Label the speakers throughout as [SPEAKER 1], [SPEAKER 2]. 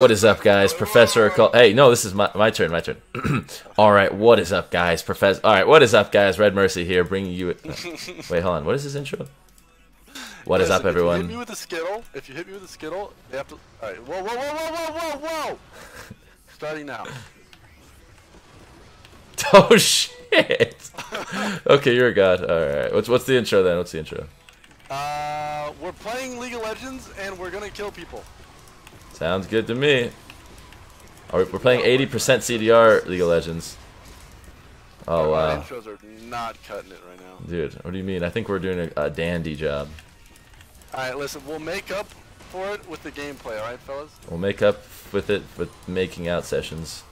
[SPEAKER 1] What is up, guys? Professor call. Hey, no, this is my, my turn. My turn. All right, what is up, guys? Professor. All right, what is up, guys? Red Mercy here, bringing you. Wait, hold on. What is this intro? What is
[SPEAKER 2] Listen,
[SPEAKER 1] up, everyone?
[SPEAKER 2] If you hit me with a skittle, if you hit me with a skittle, they have to. All right. Whoa, whoa, whoa, whoa, whoa, whoa, whoa! Starting now.
[SPEAKER 1] Oh shit! okay, you're a god. All right. What's what's the intro then? What's the intro?
[SPEAKER 2] Uh, we're playing League of Legends and we're gonna kill people.
[SPEAKER 1] Sounds good to me. We're playing 80% CDR League of Legends. Oh wow,
[SPEAKER 2] intros are not cutting it right now.
[SPEAKER 1] dude. What do you mean? I think we're doing a, a dandy job.
[SPEAKER 2] All right, listen. We'll make up for it with the gameplay. All right, fellas,
[SPEAKER 1] We'll make up with it with making out sessions.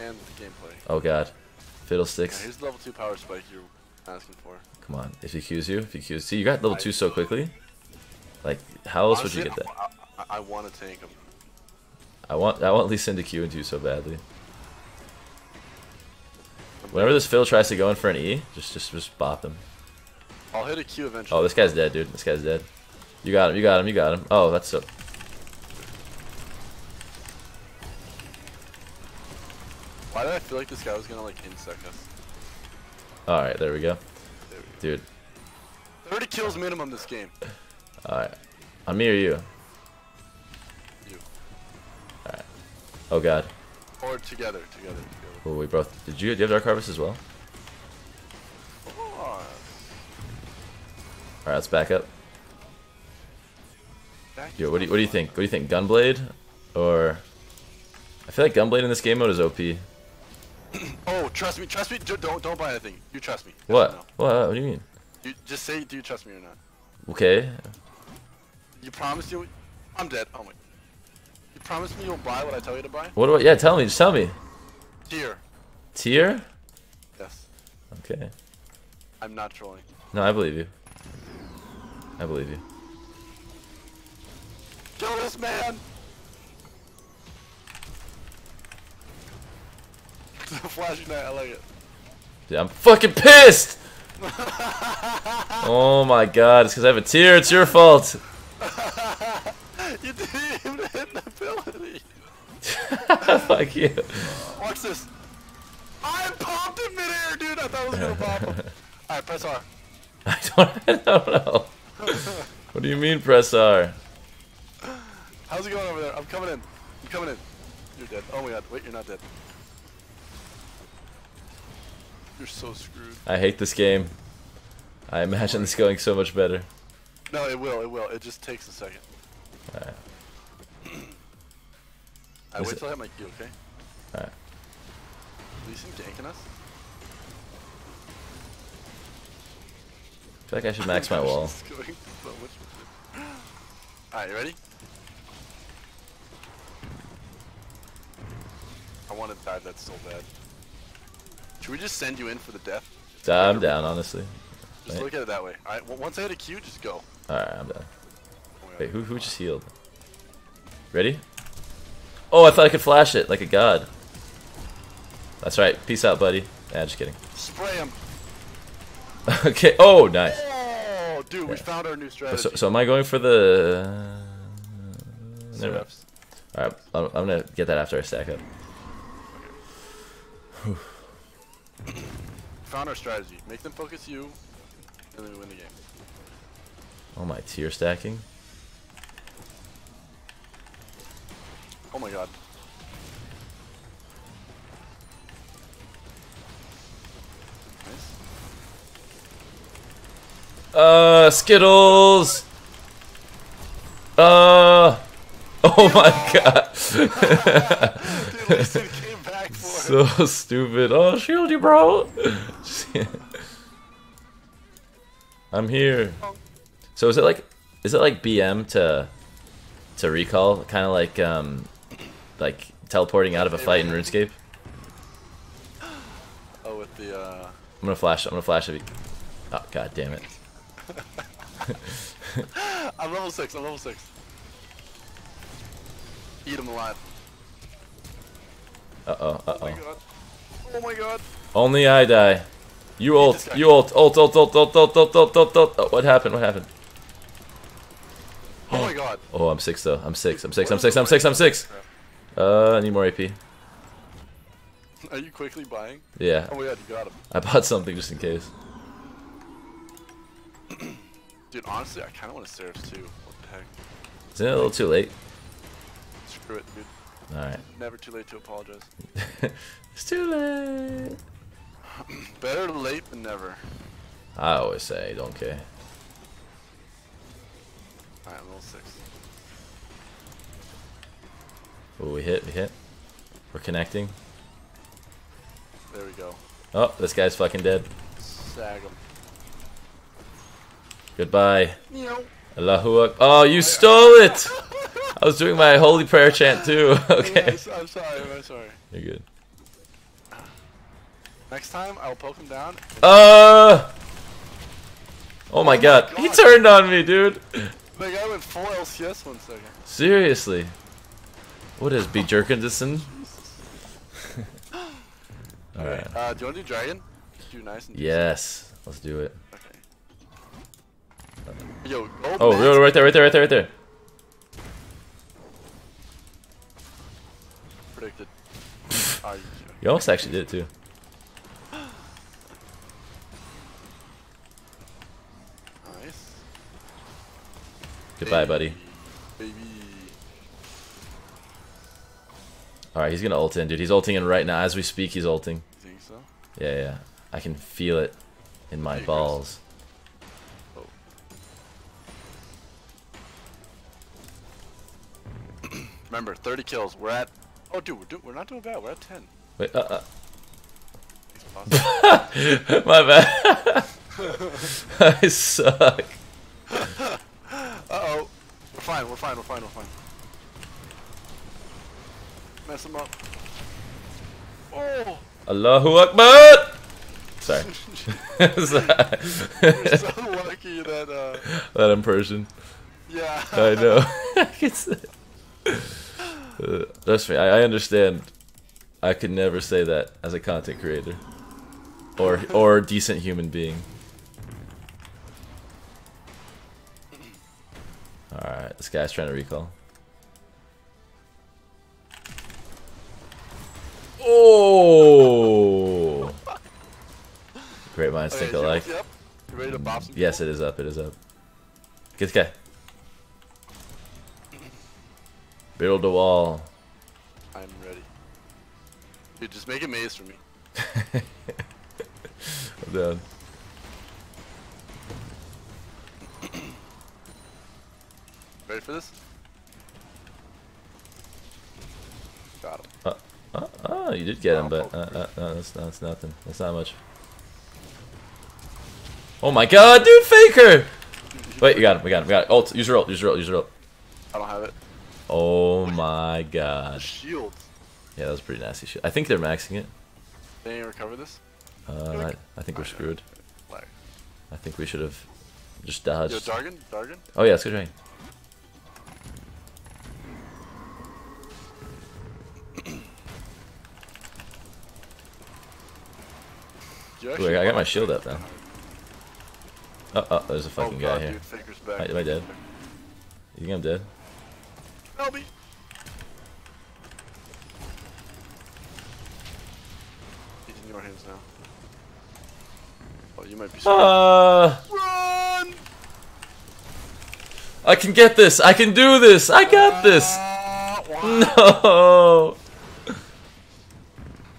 [SPEAKER 2] and the gameplay.
[SPEAKER 1] Oh god,
[SPEAKER 2] Yeah,
[SPEAKER 1] fiddlesticks.
[SPEAKER 2] here's the level two power spike you're asking for.
[SPEAKER 1] Come on, if he Qs you, if he Qs, see you got level two so quickly. Like, how else would you get that?
[SPEAKER 2] I, I, want to tank him.
[SPEAKER 1] I want I want Lee Sin to Q into you so badly. Whenever this Phil tries to go in for an E, just just just bop him.
[SPEAKER 2] I'll hit a Q eventually.
[SPEAKER 1] Oh, this guy's dead, dude. This guy's dead. You got him. You got him. You got him. Oh, that's so.
[SPEAKER 2] Why did I feel like this guy was gonna like insec us?
[SPEAKER 1] All right, there we go,
[SPEAKER 2] There we go.
[SPEAKER 1] dude.
[SPEAKER 2] 30 kills minimum this game.
[SPEAKER 1] All right, on me or? You. Oh god.
[SPEAKER 2] Or together, together, together.
[SPEAKER 1] Well, we both. Did you? Do you have Dark Harvest as well?
[SPEAKER 2] Oh,
[SPEAKER 1] All right, let's back up.
[SPEAKER 2] back
[SPEAKER 1] Yo, what do you, what do you think? What do you think? Gunblade, or I feel like Gunblade in this game mode is OP.
[SPEAKER 2] Oh, trust me, trust me. Don't don't buy anything. You trust me.
[SPEAKER 1] What?
[SPEAKER 2] no?
[SPEAKER 1] What? What do you mean?
[SPEAKER 2] You just say, do you trust me or not?
[SPEAKER 1] Okay.
[SPEAKER 2] You promise you. I'm dead. Oh my. You promise me you'll buy what I tell you to buy?
[SPEAKER 1] What do I? Yeah, tell me. Just tell me.
[SPEAKER 2] Here.
[SPEAKER 1] Tear?
[SPEAKER 2] Yes.
[SPEAKER 1] Okay.
[SPEAKER 2] I'm not trolling.
[SPEAKER 1] No, I believe you. I believe you.
[SPEAKER 2] Kill this man. flashing knight. I like it.
[SPEAKER 1] Dude, I'm fucking pissed! oh my god, it's because I have a tear, it's your fault!
[SPEAKER 2] you didn't even hit the ability.
[SPEAKER 1] Fuck you.
[SPEAKER 2] Watch this. I popped in midair, dude. I thought I was gonna pop him. Alright, press R.
[SPEAKER 1] I don't, I don't know. What do you mean press R?
[SPEAKER 2] How's it going over there? I'm coming in. I'm coming in. You're dead. Oh my god. Wait, you're not dead. You're so screwed.
[SPEAKER 1] I hate this game. I imagine this going so much better.
[SPEAKER 2] No, it will. It will. It just takes a second. I wait
[SPEAKER 1] it-
[SPEAKER 2] till I hit my Q, okay?
[SPEAKER 1] Alright.
[SPEAKER 2] Are you seem ganking us?
[SPEAKER 1] I feel like I should max my wall.
[SPEAKER 2] This is going so Alright, you ready? I want to dive that so bad. Should we just send you in for the death?
[SPEAKER 1] I'm down, honestly.
[SPEAKER 2] Just
[SPEAKER 1] Right.
[SPEAKER 2] look at it that way. Alright, well, once I hit a Q, just go.
[SPEAKER 1] Alright, I'm down.
[SPEAKER 2] Oh.
[SPEAKER 1] Wait, who, who just healed? Ready? Oh, I thought I could flash it like a god. That's right. Peace out, buddy. Nah, just kidding.
[SPEAKER 2] Spray him.
[SPEAKER 1] okay. Oh, nice.
[SPEAKER 2] Oh, dude, we found our new strategy.
[SPEAKER 1] So, so am I going for the? Never mind. All right, I'm, I'm gonna get that after I stack up.
[SPEAKER 2] Found our strategy. Make them focus you, and then we win the game.
[SPEAKER 1] Oh my tear stacking.
[SPEAKER 2] Oh my god. Nice.
[SPEAKER 1] Uh, Skittles. Uh. Oh my god.
[SPEAKER 2] Dude, Listen came back for it.
[SPEAKER 1] so stupid. Oh, shield you, bro. I'm here. So is it like, is it like BM to, to recall? Kind of like um, like teleporting out of a fight in RuneScape.
[SPEAKER 2] Oh, with the, uh...
[SPEAKER 1] I'm gonna flash. I'm gonna flash it. Oh god damn it.
[SPEAKER 2] I'm level 6, I'm level 6. Eat him alive.
[SPEAKER 1] Uh oh. Uh
[SPEAKER 2] Oh
[SPEAKER 1] Oh my
[SPEAKER 2] god. Oh my god.
[SPEAKER 1] Only I die. You ult. You ult. Ult. Ult. Ult. Ult. Ult. Ult. Ult. Ult. Ult. Oh, what happened? What happened?
[SPEAKER 2] Oh my god. god.
[SPEAKER 1] Oh, I'm six though. I'm six. I'm six. I'm six. I'm six. I'm six. Uh, I need more AP.
[SPEAKER 2] Are you quickly buying?
[SPEAKER 1] Yeah,
[SPEAKER 2] Oh yeah, you got him.
[SPEAKER 1] I bought something just in case.
[SPEAKER 2] Dude, honestly, I kind of want to Seraph too. What the heck?
[SPEAKER 1] Isn't it a little too late?
[SPEAKER 2] Screw it, dude.
[SPEAKER 1] All right.
[SPEAKER 2] Never too late to apologize.
[SPEAKER 1] it's too late.
[SPEAKER 2] Better late than never.
[SPEAKER 1] I always say, don't care.
[SPEAKER 2] Alright, level 6.
[SPEAKER 1] Oh, we hit. We hit. We're connecting.
[SPEAKER 2] There we go.
[SPEAKER 1] Oh, this guy's fucking dead.
[SPEAKER 2] Sag him.
[SPEAKER 1] Goodbye.
[SPEAKER 2] Meow.
[SPEAKER 1] Allahu Akbar. Oh, you stole it! I was doing my holy prayer chant too. okay.
[SPEAKER 2] I'm sorry, I'm sorry.
[SPEAKER 1] You're good.
[SPEAKER 2] Next time, I'll poke him down.
[SPEAKER 1] Uh. Oh my
[SPEAKER 2] my
[SPEAKER 1] god. He turned on me, dude.
[SPEAKER 2] The guy went full LCS one second.
[SPEAKER 1] Seriously. What is B. Jerkindson? Alright.
[SPEAKER 2] Uh, do you want to do dragon? Do nice and
[SPEAKER 1] Yes. Let's do it.
[SPEAKER 2] Okay. Yo, go
[SPEAKER 1] Oh,
[SPEAKER 2] Matt.
[SPEAKER 1] real, right there, right there, right there, right there.
[SPEAKER 2] Predicted. You
[SPEAKER 1] You almost actually did it too.
[SPEAKER 2] nice?
[SPEAKER 1] Goodbye, buddy. Alright, he's gonna ult in, dude. He's ulting in right now. As we speak, he's ulting.
[SPEAKER 2] You think so?
[SPEAKER 1] Yeah, yeah. I can feel it in my
[SPEAKER 2] Hey,
[SPEAKER 1] balls.
[SPEAKER 2] Oh. Remember, 30 kills. We're at. Oh, dude, we're, do- we're not doing bad. We're at 10.
[SPEAKER 1] Wait, uh, uh. My bad. I suck.
[SPEAKER 2] Uh oh. We're fine, we're fine, we're fine, we're fine. Mess him up. Oh!
[SPEAKER 1] Allahu Akbar! Sorry.
[SPEAKER 2] So lucky that, uh.
[SPEAKER 1] that I'm
[SPEAKER 2] Yeah.
[SPEAKER 1] I know. Uh, trust me, I, I understand. I could never say that as a content creator, or or decent human being. All right, this guy's trying to recall. Oh! Great minds think
[SPEAKER 2] your
[SPEAKER 1] alike.
[SPEAKER 2] up? You ready to bop some
[SPEAKER 1] Yes, it is up. It is up. Get this guy. Build a wall.
[SPEAKER 2] I'm ready. Dude, just make a maze for me.
[SPEAKER 1] I'm down.
[SPEAKER 2] Ready for this? Got him.
[SPEAKER 1] Uh, uh, oh, you did get him, but uh, uh, that's, that's nothing. That's not much. Oh my god, dude, Faker! Wait, you got him. We got him. We got it. Ult. Use your ult. Use your ult. Use your ult.
[SPEAKER 2] I don't have it.
[SPEAKER 1] Oh my god.
[SPEAKER 2] Shield.
[SPEAKER 1] Yeah, that was pretty nasty shit. I think they're maxing it.
[SPEAKER 2] Can you recover this?
[SPEAKER 1] Uh, I, I think we're screwed. I think we should have just dodged.
[SPEAKER 2] Yo?
[SPEAKER 1] Oh yeah, let's go. Ooh, I got my shield up now. Oh, oh, there's a fucking
[SPEAKER 2] oh,
[SPEAKER 1] guy here.
[SPEAKER 2] Dude, back.
[SPEAKER 1] Am I- dead? You think I'm dead?
[SPEAKER 2] Help me! He's in your hands now. Oh, you might be. screwed.
[SPEAKER 1] Uh,
[SPEAKER 2] Run!
[SPEAKER 1] I can get this. I can do this. I got this.
[SPEAKER 2] Wow.
[SPEAKER 1] No.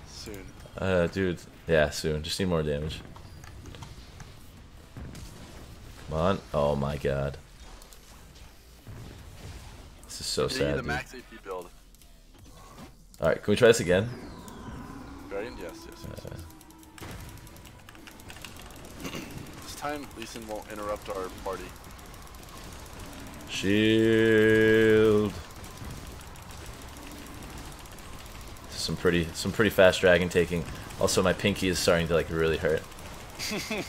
[SPEAKER 2] Soon.
[SPEAKER 1] Uh, dude. Yeah, soon. Just need more damage. Come on. Oh my god. This is so sad.
[SPEAKER 2] a
[SPEAKER 1] Dude.
[SPEAKER 2] max AP build.
[SPEAKER 1] All right, can we try this again?
[SPEAKER 2] Dragon? Yes, yes, yes. yes. this time, Lee Sin won't interrupt our party.
[SPEAKER 1] Shield. Some pretty, some pretty fast dragon taking. Also, my pinky is starting to like really hurt.
[SPEAKER 2] Playing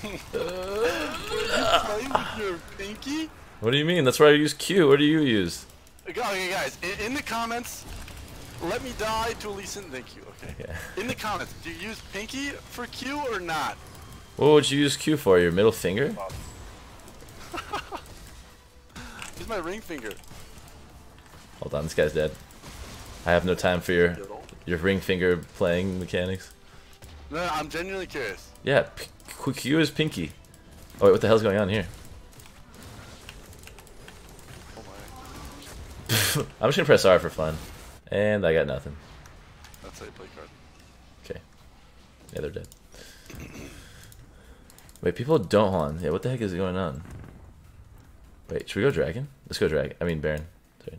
[SPEAKER 2] with your pinky?
[SPEAKER 1] What do you mean? That's where I use Q. What do you use?
[SPEAKER 2] Okay, guys, in, in the comments, let me die to Lee Sin. Thank you. Okay.
[SPEAKER 1] Yeah.
[SPEAKER 2] In the comments, do you use pinky for Q or not?
[SPEAKER 1] What would you use Q for? Your middle finger?
[SPEAKER 2] Use my ring finger.
[SPEAKER 1] Hold on, this guy's dead. I have no time for your your ring finger playing mechanics.
[SPEAKER 2] No, no, I'm genuinely curious.
[SPEAKER 1] Yeah, P- Q is Pinky. Oh wait, what the hell's going on here?
[SPEAKER 2] Oh my.
[SPEAKER 1] I'm just gonna press R for fun, and I got nothing.
[SPEAKER 2] That's how you play card.
[SPEAKER 1] Okay, yeah, they're dead. Wait, people don't hold on. Yeah, what the heck is going on? Wait, should we go dragon? Let's go dragon. I mean baron. Sorry.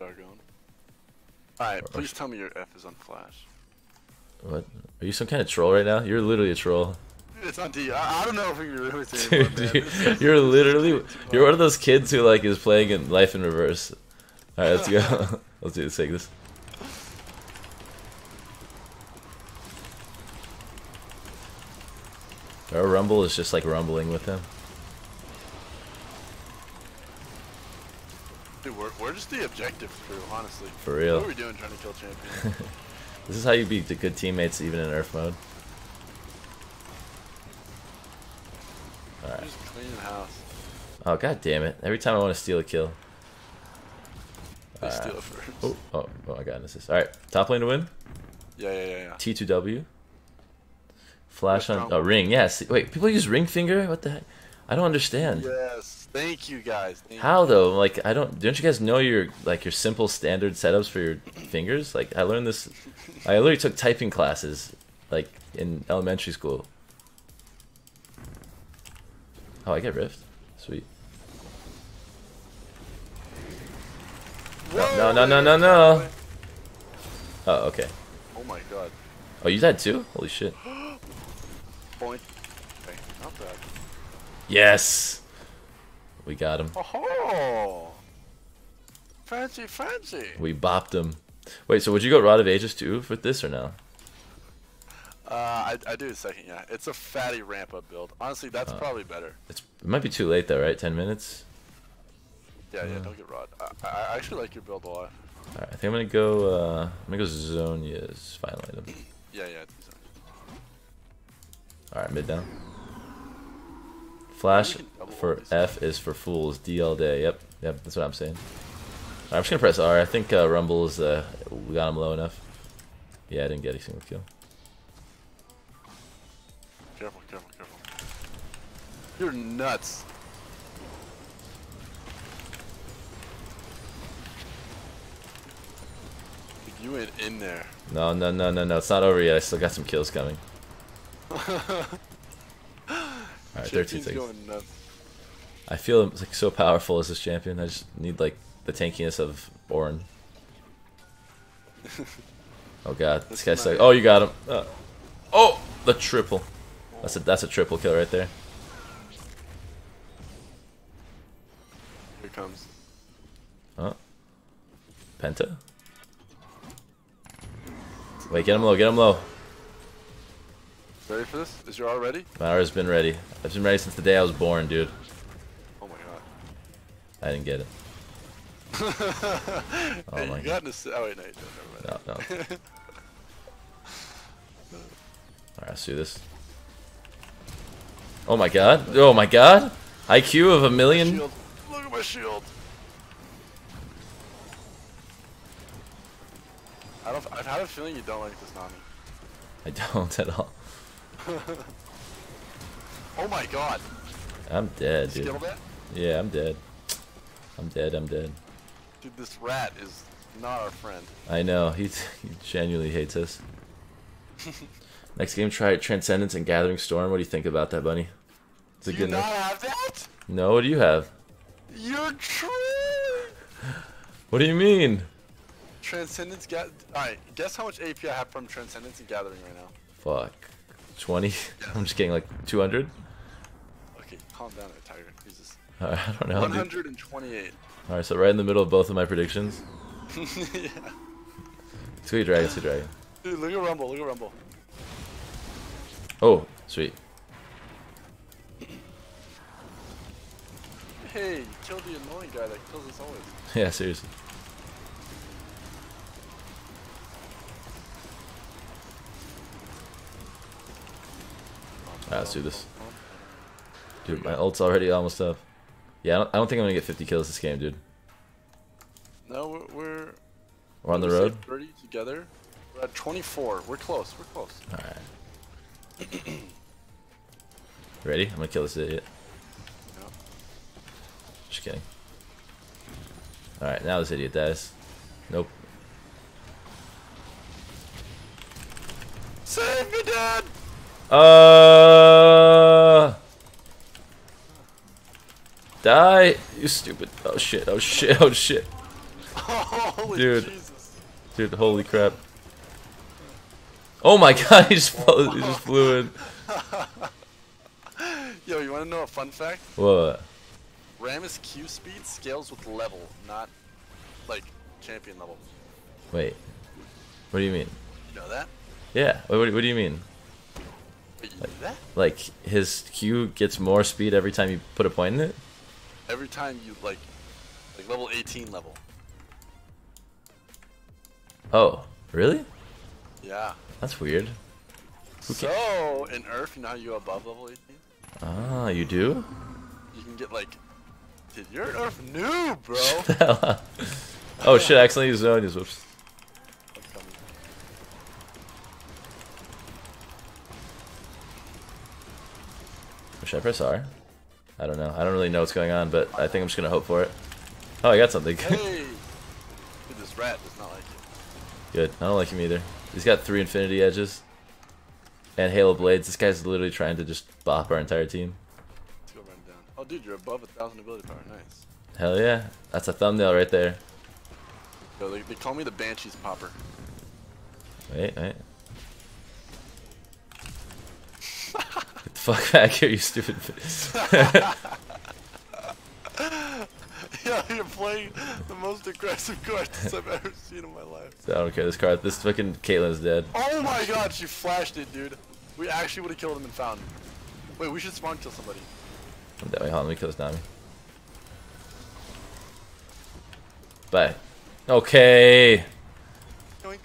[SPEAKER 2] Dargon. Alright, please tell me your F is on Flash.
[SPEAKER 1] What? Are you some kind of troll right now? You're literally a troll.
[SPEAKER 2] It's on you. I don't know if we can really say
[SPEAKER 1] Dude, you- you're literally you're one of those kids who like is playing in life in reverse. All right, let's go. let's do this. Take this. Our rumble is just like rumbling with him.
[SPEAKER 2] Dude, we're, we're just the objective crew, honestly.
[SPEAKER 1] For real.
[SPEAKER 2] What are we doing trying to kill champions?
[SPEAKER 1] This is how you beat the good teammates even in URF mode. Alright.
[SPEAKER 2] just house.
[SPEAKER 1] Oh god damn it. Every time I want to steal a kill.
[SPEAKER 2] They
[SPEAKER 1] Alright.
[SPEAKER 2] steal first.
[SPEAKER 1] Oh, oh, oh I got an assist. Alright, top lane to win.
[SPEAKER 2] Yeah, yeah, yeah, yeah.
[SPEAKER 1] T2W. Flash on.
[SPEAKER 2] a
[SPEAKER 1] Oh, ring. Yes. Wait, people use ring finger? What the heck? I don't understand.
[SPEAKER 2] Yes, thank you guys. Thank
[SPEAKER 1] How
[SPEAKER 2] you.
[SPEAKER 1] though? Like I don't. Don't you guys know your like your simple standard setups for your fingers? Like I learned this. I literally took typing classes like in elementary school. Oh, I get rift. Sweet. No, no, no, no, no. Oh, okay.
[SPEAKER 2] Oh my god.
[SPEAKER 1] Oh, you died too? Holy shit.
[SPEAKER 2] Point. Okay, not bad.
[SPEAKER 1] Yes. We got him.
[SPEAKER 2] Oh, fancy, fancy.
[SPEAKER 1] We bopped him. Wait, so would you go Rod of Ages too for this or no?
[SPEAKER 2] Uh, I, I do a second, yeah. It's a fatty ramp up build. Honestly, that's
[SPEAKER 1] Uh.
[SPEAKER 2] probably better.
[SPEAKER 1] It's it might be too late though, right? Ten minutes.
[SPEAKER 2] Yeah, yeah,
[SPEAKER 1] uh.
[SPEAKER 2] don't get rod. I, I actually like your build a lot.
[SPEAKER 1] All right, I think I'm gonna go. Uh, I'm gonna go Zhonya's final item.
[SPEAKER 2] Yeah, yeah, it's decent.
[SPEAKER 1] All right, mid down. Flash
[SPEAKER 2] We can double
[SPEAKER 1] for. F is for fools. D all day. Yep, yep. That's what I'm saying. Right, I'm just gonna press R. I think uh, Rumble is uh, we got him low enough. Yeah, I didn't get a single kill.
[SPEAKER 2] Careful, careful, careful. You're nuts. You went in there.
[SPEAKER 1] No, no, no, no, no. It's not over yet. I still got some kills coming. All right, 13
[SPEAKER 2] Champion's
[SPEAKER 1] seconds. I feel like so powerful as this champion. I just need like the tankiness of Ornn. Oh god, this
[SPEAKER 2] This
[SPEAKER 1] guy's like, oh, you got him. Uh, oh, the triple. That's a that's a triple kill right there.
[SPEAKER 2] Here comes.
[SPEAKER 1] Huh? Penta. Wait, get him low, get him low.
[SPEAKER 2] Ready for this? Is your R ready?
[SPEAKER 1] My hour's been ready. I've been ready since the day I was born, dude.
[SPEAKER 2] Oh my god.
[SPEAKER 1] I didn't get it.
[SPEAKER 2] hey, oh
[SPEAKER 1] my
[SPEAKER 2] you got an assist. Oh wait, no, you didn't. Never
[SPEAKER 1] No,
[SPEAKER 2] mind.
[SPEAKER 1] no. Alright, let's do this. Oh my god. Oh my god. IQ of a million.
[SPEAKER 2] Look at my shield. I don't. I have a feeling you don't like this Nami.
[SPEAKER 1] I don't at all.
[SPEAKER 2] Oh my god.
[SPEAKER 1] I'm dead, dude. Yeah, I'm dead. I'm dead, I'm dead.
[SPEAKER 2] Dude, this rat is not our friend.
[SPEAKER 1] I know, he, he genuinely hates us. Next game, try Transcendence and Gathering Storm. What do you think about that, bunny? It's a
[SPEAKER 2] Do you
[SPEAKER 1] good
[SPEAKER 2] not
[SPEAKER 1] enough.
[SPEAKER 2] have that?
[SPEAKER 1] No, what do you have?
[SPEAKER 2] You're true.
[SPEAKER 1] What do you mean?
[SPEAKER 2] Transcendence. Ga- Alright, guess how much AP I have from Transcendence and Gathering right now.
[SPEAKER 1] Fuck. 20? I'm just getting like 200?
[SPEAKER 2] Okay, calm down there, Tiger. Jesus.
[SPEAKER 1] I don't know.
[SPEAKER 2] 128.
[SPEAKER 1] Alright, so right in the middle of both of my predictions.
[SPEAKER 2] yeah.
[SPEAKER 1] Let's go dragon, let's dragon.
[SPEAKER 2] Dude, look at Rumble. Look at Rumble.
[SPEAKER 1] Oh, sweet.
[SPEAKER 2] Hey, you killed the annoying guy that kills us always.
[SPEAKER 1] Yeah, seriously. Alright, let's do this. Dude, my ult's already almost up. Yeah, I don't, I don't think I'm gonna get 50 kills this game, dude.
[SPEAKER 2] No, we're,
[SPEAKER 1] We're on the
[SPEAKER 2] Did we say
[SPEAKER 1] road.
[SPEAKER 2] 30 together. We're at 24. We're close. We're close.
[SPEAKER 1] All right. Ready? I'm gonna kill this idiot.
[SPEAKER 2] Yep.
[SPEAKER 1] Just kidding. All right, now this idiot dies. Nope.
[SPEAKER 2] Save me, Dad!
[SPEAKER 1] Uh. Die, you stupid. Oh shit. Oh shit. Oh shit.
[SPEAKER 2] Holy
[SPEAKER 1] Dude.
[SPEAKER 2] Jesus.
[SPEAKER 1] Dude, holy crap. Oh my god, he just flew, he just flew in.
[SPEAKER 2] Yo, you want to know a fun fact?
[SPEAKER 1] What?
[SPEAKER 2] Rammus Q speed scales with level, not like champion level.
[SPEAKER 1] Wait. What do you mean?
[SPEAKER 2] You know that?
[SPEAKER 1] Yeah. What, what do you mean?
[SPEAKER 2] Wait, you knew that?
[SPEAKER 1] Like his Q gets more speed every time you put a point in it?
[SPEAKER 2] Every time you like, like level 18 level.
[SPEAKER 1] Oh, really?
[SPEAKER 2] Yeah.
[SPEAKER 1] That's weird.
[SPEAKER 2] So in URF, you know you above level 18?
[SPEAKER 1] Ah, you do?
[SPEAKER 2] You can get like, dude, you're an URF noob, bro.
[SPEAKER 1] oh shit! I accidentally used Zhonya's. Whoops.
[SPEAKER 2] That's coming.
[SPEAKER 1] Should I press R? I don't know. I don't really know what's going on, but I think I'm just gonna hope for it. Oh, I got something.
[SPEAKER 2] Hey, dude, this rat does not like you.
[SPEAKER 1] Good. I don't like him either. He's got three Infinity Edges. And Halo Blades. This guy's literally trying to just bop our entire team.
[SPEAKER 2] Let's go run down. Oh, dude, you're above a thousand ability power. Nice.
[SPEAKER 1] Hell yeah. That's a thumbnail right there.
[SPEAKER 2] Yo, they, they call me the Banshees Popper.
[SPEAKER 1] Wait, wait. Fuck back here, you stupid.
[SPEAKER 2] yeah, you're playing the most aggressive cards I've ever seen in my life.
[SPEAKER 1] I don't care. This card, this fucking Caitlyn's dead.
[SPEAKER 2] Oh my god, she flashed it, dude. We actually would have killed him and found him. Wait, we should spawn kill somebody.
[SPEAKER 1] I'm dead. Wait, hold on. Let me kill this Nami. Bye. Okay.
[SPEAKER 2] Yoink.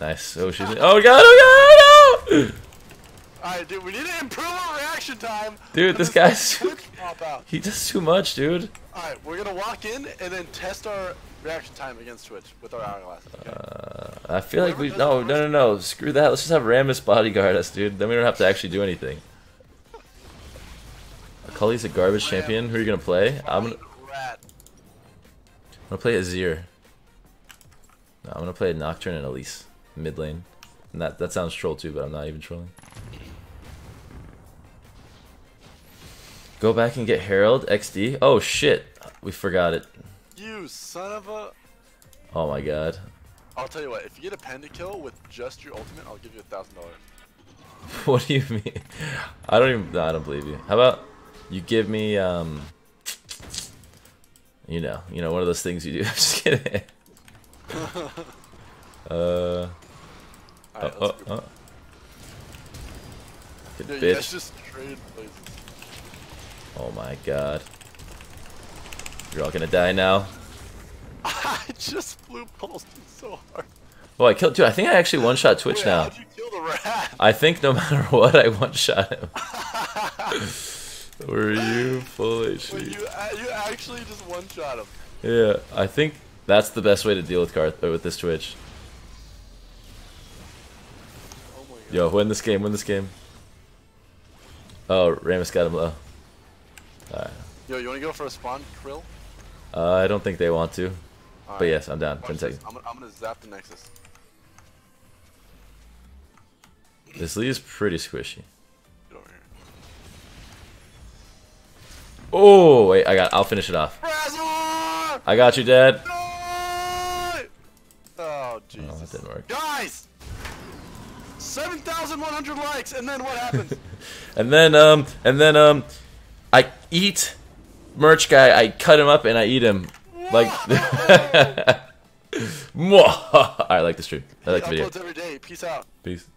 [SPEAKER 1] Nice. Oh, she's. Oh god! Oh god! Oh, no!
[SPEAKER 2] Alright, dude, we need to improve our reaction time.
[SPEAKER 1] Dude, this
[SPEAKER 2] then
[SPEAKER 1] guy's-
[SPEAKER 2] out.
[SPEAKER 1] He does too much, dude.
[SPEAKER 2] Alright, we're gonna walk in and then test our reaction time against Twitch with our hourglass. Okay?
[SPEAKER 1] Uh, I feel like we no no no no screw that. Let's just have Rammus bodyguard us, dude. Then we don't have to actually do anything. Cully's a garbage champion. Who are you gonna play? I'm gonna,
[SPEAKER 2] Rat.
[SPEAKER 1] I'm gonna play Azir. No, I'm gonna play Nocturne and Elise mid lane. And that that sounds troll too, but I'm not even trolling. Go back and get Herald XD. Oh shit, we forgot it.
[SPEAKER 2] You son of a.
[SPEAKER 1] Oh my god.
[SPEAKER 2] I'll tell you what, if you get a penta kill with just your ultimate, I'll give you a thousand dollars.
[SPEAKER 1] What do you mean? I don't even. No, I don't believe you. How about you give me um. You know, you know, one of those things you do. I'm just kidding. uh.
[SPEAKER 2] Alright,
[SPEAKER 1] Oh, oh, oh. Good
[SPEAKER 2] Dude, you guys
[SPEAKER 1] bitch.
[SPEAKER 2] just traded places.
[SPEAKER 1] Oh my god. You're all gonna die now.
[SPEAKER 2] I just flew pulsed him so hard.
[SPEAKER 1] Oh, I killed. Dude, I think I actually one shot Twitch
[SPEAKER 2] Wait,
[SPEAKER 1] now.
[SPEAKER 2] How'd you kill the rat?
[SPEAKER 1] I think no matter what, I one shot him. Were you full
[SPEAKER 2] Wait, you you actually just one shot him.
[SPEAKER 1] Yeah, I think that's the best way to deal with Karth uh, with this Twitch.
[SPEAKER 2] Oh my god.
[SPEAKER 1] Yo, win this game, win this game. Oh, Rammus got him low. Alright.
[SPEAKER 2] Yo, you wanna go for a spawn, Krill?
[SPEAKER 1] Uh, I don't think they want to. But yes, I'm down.
[SPEAKER 2] Watch
[SPEAKER 1] 10
[SPEAKER 2] this.
[SPEAKER 1] seconds.
[SPEAKER 2] I'm, gonna- I'm gonna zap the Nexus.
[SPEAKER 1] This Lee is pretty squishy.
[SPEAKER 2] Get over here.
[SPEAKER 1] Oh, wait, I got I'll finish it off.
[SPEAKER 2] Razor!
[SPEAKER 1] I got you, Dad.
[SPEAKER 2] No! Oh, Jesus.
[SPEAKER 1] Oh, that didn't work.
[SPEAKER 2] Guys! 7,100 likes, and then what happens?
[SPEAKER 1] And then, um, and then, um, eat merch guy. I cut him up and I eat him. Like, I like the stream. I like the video.
[SPEAKER 2] Uploads every day. Peace out.
[SPEAKER 1] Peace.